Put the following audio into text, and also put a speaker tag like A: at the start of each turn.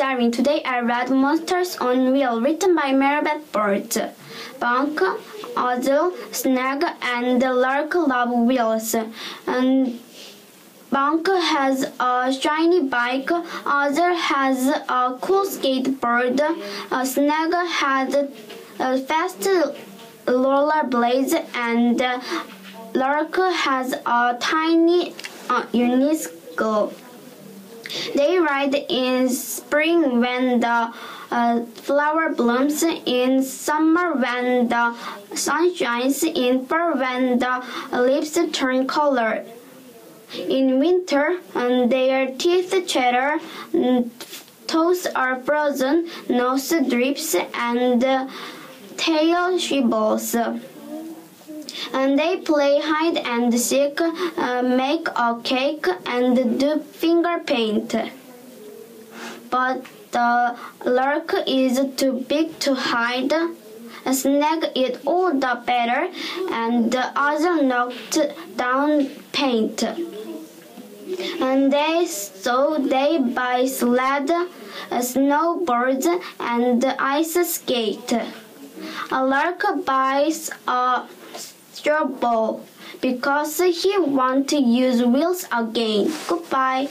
A: Irene. Today I read Monsters on Wheel, written by Marybeth Bird. Bunk, Ozil, Snag, and Lark love wheels. And Bunk has a shiny bike, Ozil has a cool skateboard, Snag has a fast rollerblades, and Lark has a tiny uh, unicycle. They ride in spring when the uh, flower blooms, in summer when the sun shines, in fall when the leaves turn color. In winter, and their teeth chatter, toes are frozen, nose drips, and uh, tail shivers and they play hide and seek, uh, make a cake, and do finger paint. But the lark is too big to hide. Snag it all the better, and the other knocked down paint. And they so they buy sled, snowboards, and ice skate. A lark buys a ball because he wants to use wheels again. Goodbye.